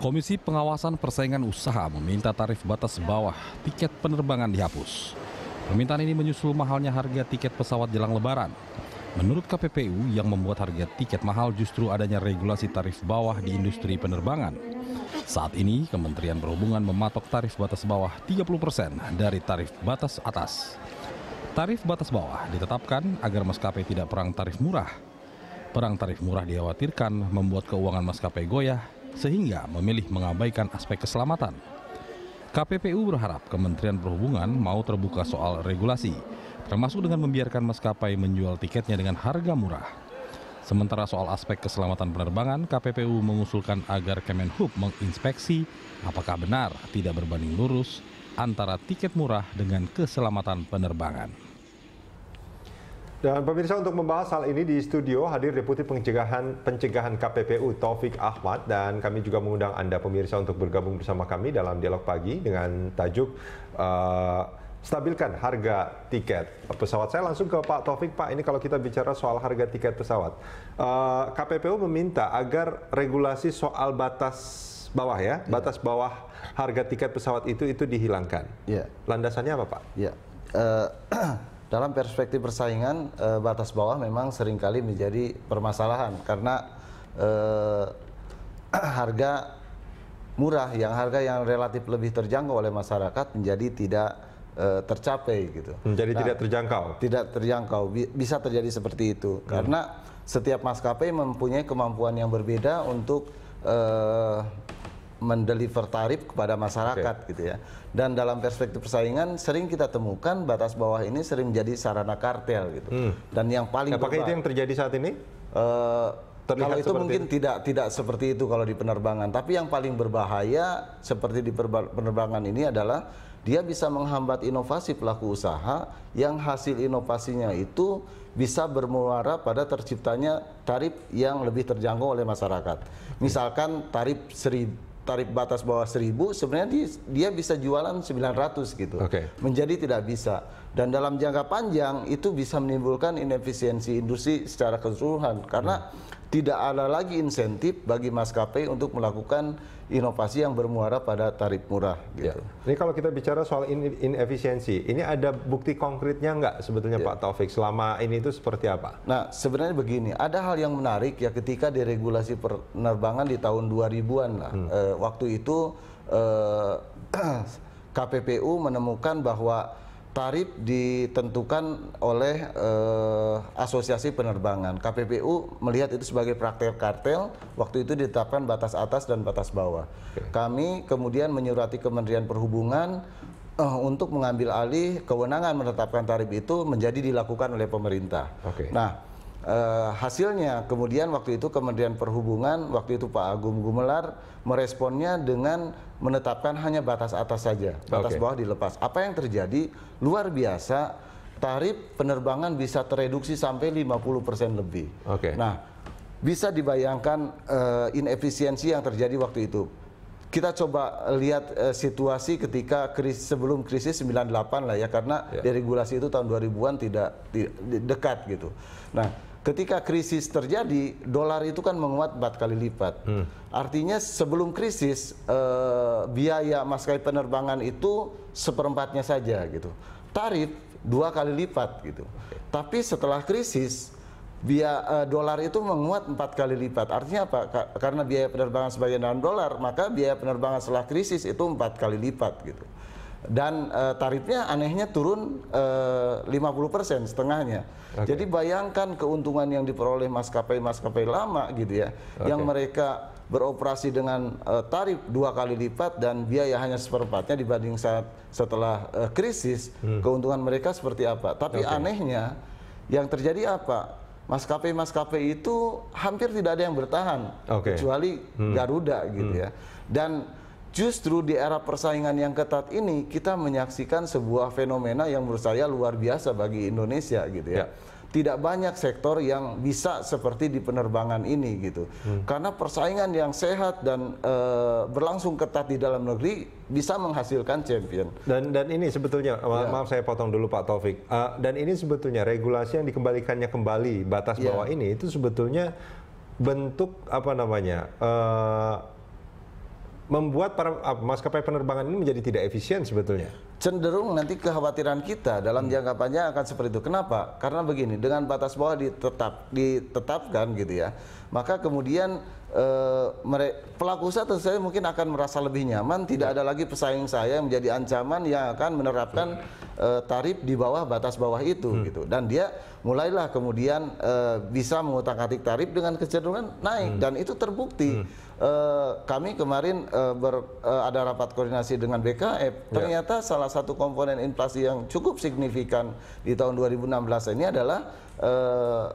Komisi Pengawasan Persaingan Usaha meminta tarif batas bawah tiket penerbangan dihapus. Permintaan ini menyusul mahalnya harga tiket pesawat jelang lebaran. Menurut KPPU, yang membuat harga tiket mahal justru adanya regulasi tarif bawah di industri penerbangan. Saat ini, Kementerian Perhubungan mematok tarif batas bawah 30 persen dari tarif batas atas. Tarif batas bawah ditetapkan agar maskapai tidak perang tarif murah. Perang tarif murah dikhawatirkan membuat keuangan maskapai goyah sehingga memilih mengabaikan aspek keselamatan. KPPU berharap Kementerian Perhubungan mau terbuka soal regulasi, termasuk dengan membiarkan maskapai menjual tiketnya dengan harga murah. Sementara soal aspek keselamatan penerbangan, KPPU mengusulkan agar Kemenhub menginspeksi apakah benar tidak berbanding lurus antara tiket murah dengan keselamatan penerbangan. Dan pemirsa untuk membahas hal ini di studio hadir Deputi Pencegahan Pencegahan KPPU Taufik Ahmad dan kami juga mengundang Anda pemirsa untuk bergabung bersama kami dalam dialog pagi dengan tajuk uh, stabilkan harga tiket pesawat. Saya langsung ke Pak Taufik. Pak, ini kalau kita bicara soal harga tiket pesawat, uh, KPPU meminta agar regulasi soal batas bawah ya, ya. batas bawah harga tiket pesawat itu itu dihilangkan. Ya. Landasannya apa, Pak? Ya. Uh, dalam perspektif persaingan e, batas bawah memang sering kali menjadi permasalahan karena e, harga murah yang harga yang relatif lebih terjangkau oleh masyarakat menjadi tidak e, tercapai gitu. Menjadi nah, tidak terjangkau. Tidak terjangkau bisa terjadi seperti itu hmm. karena setiap maskapai mempunyai kemampuan yang berbeda untuk e, mendeliver tarif kepada masyarakat okay. gitu ya. Dan dalam perspektif persaingan sering kita temukan batas bawah ini sering menjadi sarana kartel gitu. Hmm. Dan yang paling apakah itu yang terjadi saat ini? Uh, kalau itu mungkin itu? tidak tidak seperti itu kalau di penerbangan. Tapi yang paling berbahaya seperti di penerbangan ini adalah dia bisa menghambat inovasi pelaku usaha yang hasil inovasinya itu bisa bermuara pada terciptanya tarif yang lebih terjangkau oleh masyarakat. Misalkan tarif seribu tarif batas bawah 1000 sebenarnya dia, dia bisa jualan 900 gitu. Okay. Menjadi tidak bisa. Dan dalam jangka panjang itu bisa menimbulkan inefisiensi industri secara keseluruhan karena hmm tidak ada lagi insentif bagi maskapai untuk melakukan inovasi yang bermuara pada tarif murah. Gitu. Ya. Ini kalau kita bicara soal inefisiensi, ini ada bukti konkretnya nggak sebetulnya ya. Pak Taufik selama ini itu seperti apa? Nah sebenarnya begini, ada hal yang menarik ya ketika diregulasi penerbangan di tahun 2000-an lah. Hmm. E, waktu itu e, eh, KPPU menemukan bahwa tarif ditentukan oleh eh, asosiasi penerbangan. KPPU melihat itu sebagai praktek kartel. Waktu itu ditetapkan batas atas dan batas bawah. Okay. Kami kemudian menyurati Kementerian Perhubungan eh, untuk mengambil alih kewenangan menetapkan tarif itu menjadi dilakukan oleh pemerintah. Okay. Nah, Uh, hasilnya kemudian waktu itu Kementerian Perhubungan waktu itu Pak Agung Gumelar meresponnya dengan menetapkan hanya batas atas saja, batas okay. bawah dilepas. Apa yang terjadi luar biasa tarif penerbangan bisa tereduksi sampai 50% lebih. Okay. Nah, bisa dibayangkan uh, inefisiensi yang terjadi waktu itu. Kita coba lihat uh, situasi ketika krisis, sebelum krisis 98 lah ya karena yeah. deregulasi itu tahun 2000-an tidak, tidak dekat gitu. Nah, ketika krisis terjadi, dolar itu kan menguat empat kali lipat. Hmm. Artinya sebelum krisis eh, biaya maskapai penerbangan itu seperempatnya saja gitu. Tarif dua kali lipat gitu. Tapi setelah krisis biaya uh, dolar itu menguat empat kali lipat. Artinya apa? Ka karena biaya penerbangan sebagai dalam dolar, maka biaya penerbangan setelah krisis itu empat kali lipat gitu dan uh, tarifnya anehnya turun uh, 50% setengahnya. Okay. Jadi bayangkan keuntungan yang diperoleh maskapai-maskapai lama gitu ya, okay. yang mereka beroperasi dengan uh, tarif dua kali lipat dan biaya hanya seperempatnya dibanding saat setelah uh, krisis, hmm. keuntungan mereka seperti apa. Tapi okay. anehnya yang terjadi apa? Maskapai-maskapai itu hampir tidak ada yang bertahan, okay. kecuali hmm. Garuda gitu hmm. ya. Dan Justru di era persaingan yang ketat ini kita menyaksikan sebuah fenomena yang menurut saya luar biasa bagi Indonesia gitu ya. ya. Tidak banyak sektor yang bisa seperti di penerbangan ini gitu. Hmm. Karena persaingan yang sehat dan e, berlangsung ketat di dalam negeri bisa menghasilkan champion. Dan dan ini sebetulnya ma ya. maaf saya potong dulu Pak Taufik. Uh, dan ini sebetulnya regulasi yang dikembalikannya kembali batas ya. bawah ini itu sebetulnya bentuk apa namanya? Uh, membuat para uh, maskapai penerbangan ini menjadi tidak efisien sebetulnya. cenderung nanti kekhawatiran kita dalam jangka panjang akan seperti itu. Kenapa? Karena begini, dengan batas bawah ditetap ditetapkan gitu ya, maka kemudian mere- pelaku usaha tentu saja mungkin akan merasa lebih nyaman, tidak ada lagi pesaing saya yang menjadi ancaman yang akan menerapkan eh, tarif di bawah batas bawah itu gitu. Dan dia mulailah kemudian eh, bisa mengutak-atik tarif dengan kecenderungan naik dan itu terbukti. Eh, kami kemarin eh, ber- eh, ada rapat koordinasi dengan BKF. Ternyata salah satu komponen inflasi yang cukup signifikan di tahun 2016 ini adalah eh,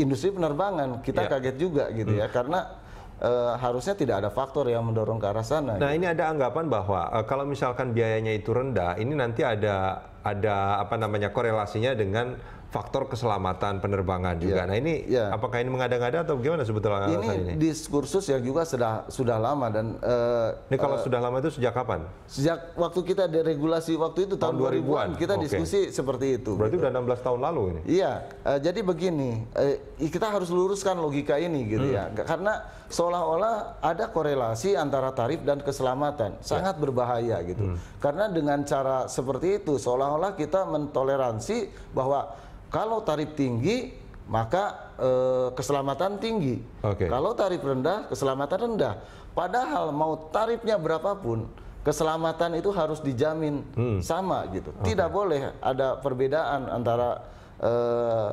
industri penerbangan. Kita Ya. kaget juga gitu ya karena eh, harusnya tidak ada faktor yang mendorong ke arah sana. Nah ini ada anggapan bahwa eh, kalau misalkan biayanya itu rendah, ini nanti ada ada apa namanya korelasinya dengan faktor keselamatan penerbangan juga. Iya. Nah ini Iya. apakah ini mengada-ngada atau gimana sebetulnya alasan ini? ini diskursus yang juga sudah sudah lama dan eh, Ini kalau sudah lama itu sejak kapan? sejak waktu kita deregulasi waktu itu tahun, Tahun 2000-an 2000-an, kita oke. diskusi seperti itu. Berarti udah 16 tahun lalu ini. Iya, eh, jadi begini, eh, kita harus luruskan logika ini gitu ya, Nggak- karena seolah-olah ada korelasi antara tarif dan keselamatan, sangat berbahaya gitu. Karena dengan cara seperti itu, seolah-olah kita mentoleransi bahwa kalau tarif tinggi maka eh, keselamatan tinggi. Oke. Kalau tarif rendah, keselamatan rendah. Padahal mau tarifnya berapapun, keselamatan itu harus dijamin sama gitu. Tidak boleh ada perbedaan antara eh,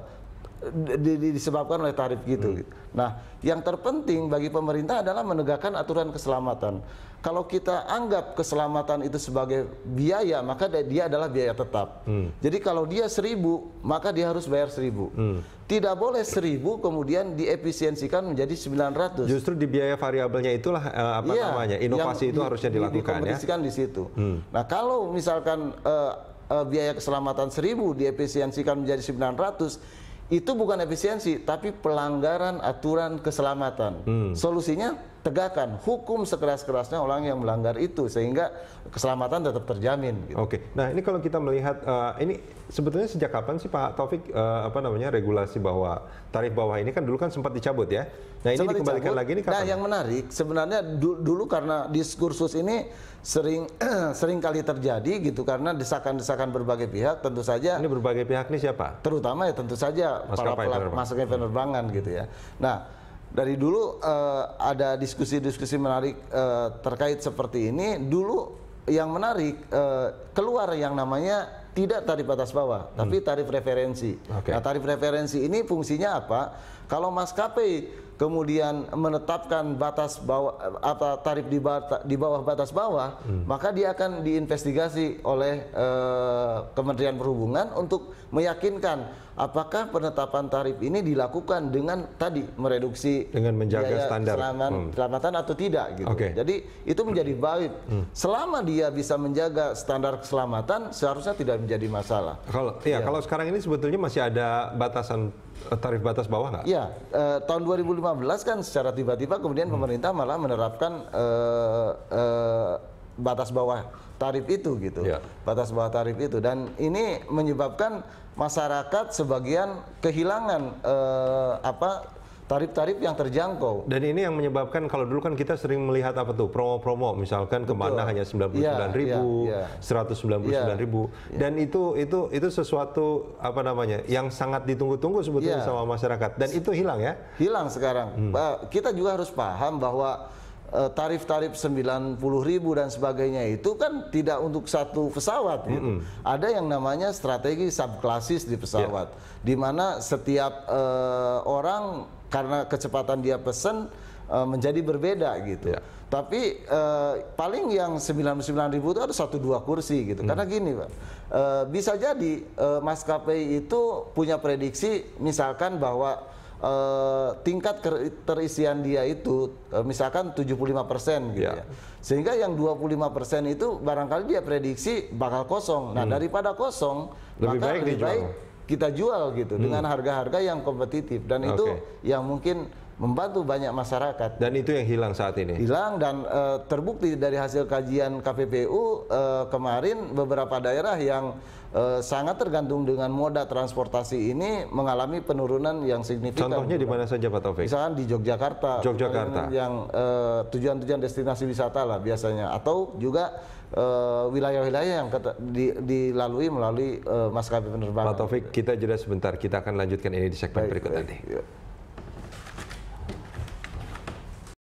di- di- disebabkan oleh tarif gitu. gitu. Nah, yang terpenting bagi pemerintah adalah menegakkan aturan keselamatan. Kalau kita anggap keselamatan itu sebagai biaya, maka dia- adalah biaya tetap. Jadi kalau dia seribu, maka dia harus bayar seribu. Tidak boleh seribu kemudian diefisiensikan menjadi 900. Justru di biaya variabelnya itulah eh, apa Iya, namanya inovasi itu di- harusnya di- dilakukan ya. Hmm. dikompetisikan di situ. Nah kalau misalkan eh, eh, biaya keselamatan 1000 diefisiensikan menjadi 900 itu bukan efisiensi tapi pelanggaran aturan keselamatan. Hmm. Solusinya tegakkan hukum sekeras-kerasnya orang yang melanggar itu sehingga keselamatan tetap terjamin. gitu. Oke, nah ini kalau kita melihat eh, ini sebetulnya sejak kapan sih Pak Taufik eh, apa namanya regulasi bahwa tarif bawah ini kan dulu kan sempat dicabut ya. Nah ini Sempat dikembalikan dicabut. lagi ini Nah, kapan? yang menarik sebenarnya du- dulu karena diskursus ini sering sering kali terjadi gitu karena desakan-desakan berbagai pihak tentu saja Ini berbagai pihak nih siapa? terutama ya tentu saja para Maskapai pelaku penerbangan. maskapai penerbangan gitu ya. Nah, dari dulu eh, ada diskusi-diskusi menarik eh, terkait seperti ini. Dulu yang menarik eh, keluar yang namanya tidak tarif batas bawah, tapi tarif referensi. Hmm. Oke. Nah, tarif referensi ini fungsinya apa? Kalau maskapai kemudian menetapkan batas bawah apa tarif di, bata- di bawah batas bawah, Hmm. maka dia akan diinvestigasi oleh eh, Kementerian Perhubungan untuk meyakinkan apakah penetapan tarif ini dilakukan dengan tadi mereduksi Dengan menjaga biaya standar. keselamatan, Hmm. keselamatan atau tidak gitu. Hmm. Jadi itu menjadi baik. Selama dia bisa menjaga standar keselamatan, seharusnya tidak menjadi masalah. Kalau iya kalau sekarang ini sebetulnya masih ada batasan tarif batas bawah nggak? Ya, eh, tahun 2015 kan secara tiba-tiba kemudian Hmm. pemerintah malah menerapkan eh, eh, batas bawah tarif itu gitu. Ya. Batas bawah tarif itu dan ini menyebabkan masyarakat sebagian kehilangan eh, apa tarif-tarif yang terjangkau. Dan ini yang menyebabkan kalau dulu kan kita sering melihat apa tuh promo-promo misalkan ke mana hanya 99.000 ribu, Iya, iya. 199.000 ribu, dan itu itu itu sesuatu apa namanya yang sangat ditunggu-tunggu sebetulnya Iya. sama masyarakat dan itu hilang ya. hilang sekarang. Hmm. Kita juga harus paham bahwa tarif-tarif 90.000 ribu dan sebagainya itu kan tidak untuk satu pesawat. gitu. Ada yang namanya strategi subklasis di pesawat, di mana setiap eh, orang karena kecepatan dia pesen eh, menjadi berbeda gitu. Ya. Tapi eh, paling yang 99.000 ribu itu ada satu dua kursi gitu. Karena gini, Pak. eh, bisa jadi eh, maskapai itu punya prediksi misalkan bahwa eh, tingkat terisian dia itu eh, misalkan 75% gitu Ya. ya. Sehingga yang 25% itu barangkali dia prediksi bakal kosong. Nah, daripada kosong, Lebih maka baik lebih dijual. baik kita jual gitu dengan harga-harga yang kompetitif dan itu Oke. yang mungkin membantu banyak masyarakat Dan itu yang hilang saat ini. hilang dan eh, terbukti dari hasil kajian KPPU eh, kemarin beberapa daerah yang eh, sangat tergantung dengan moda transportasi ini mengalami penurunan yang signifikan. Contohnya di mana saja Pak Taufik? Misalkan di Yogyakarta, Yogyakarta. yang tujuan-tujuan destinasi wisata lah biasanya, atau juga wilayah-wilayah yang di- dilalui melalui eh, maskapai penerbangan. Pak Taufik, kita jeda sebentar. Kita akan lanjutkan ini di segmen berikut nanti. Ya.